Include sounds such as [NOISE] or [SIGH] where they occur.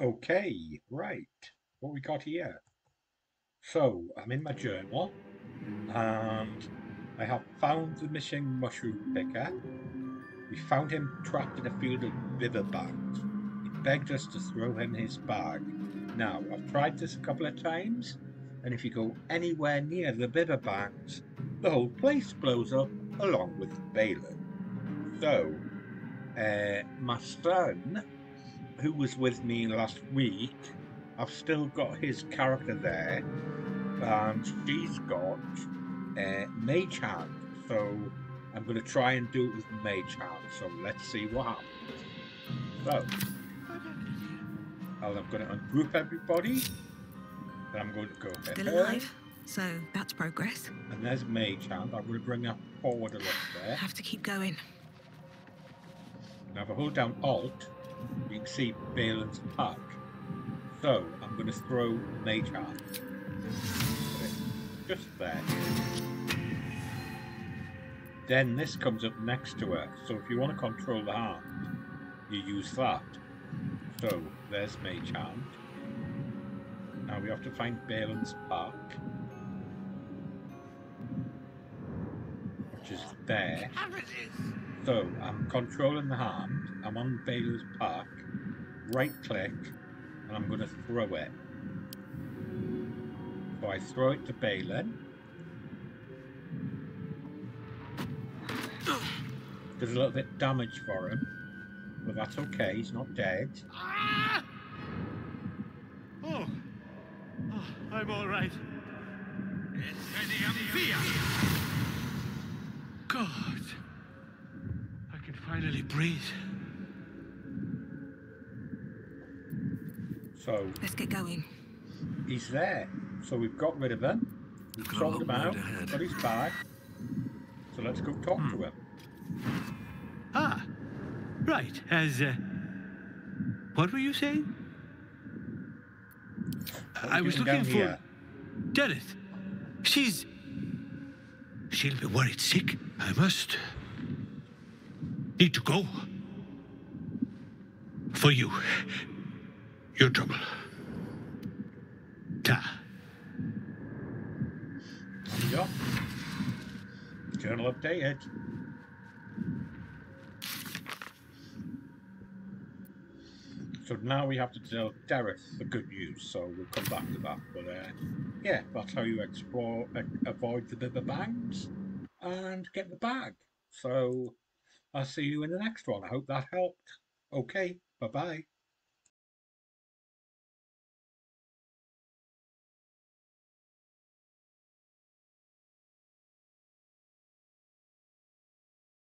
Okay, right. What we got here? So, I'm in my journal, and I have found the missing mushroom picker. We found him trapped in a field of bibberbangs. He begged us to throw him his bag. Now, I've tried this a couple of times, and if you go anywhere near the bibberbangs, the whole place blows up along with Baelen. So, uh, my son who was with me last week, I've still got his character there, and she's got uh, Mage Hand. So I'm going to try and do it with Mage Hand. So let's see what happens. So, I'm going to ungroup everybody. And I'm going to go Still her. alive, so that's progress. And there's Mage Hand. I'm going to bring her forward a little bit. [SIGHS] Have to keep going. Now if I hold down Alt, you can see Baelen's pack. So I'm going to throw Mage Hand. Just there. Then this comes up next to her. So if you want to control the hand, you use that. So there's Mage Hand. Now we have to find Baelen's pack. Which is there. So I'm controlling the hand, I'm on Baylor's Park, right click, and I'm going to throw it. So I throw it to Baelen. There's a little bit damage for him, but that's okay, he's not dead. Ah! Oh. oh, I'm all right. God I can finally breathe. So let's get going. He's there. So we've got rid of him. We've sorted him out. Ahead. Got his bag. So let's go talk hmm. to him. Ah, right. As uh, what were you saying? I was looking for here? Deneth. She's. She'll be worried sick. I must need to go. For you. Your trouble. Ta. There you go. Journal updated. So now we have to tell Dareth the good news, so we'll come back to that. But uh, yeah, that's how you explore, avoid the bibberbangs and get the bag. So I'll see you in the next one. I hope that helped. Okay, bye bye.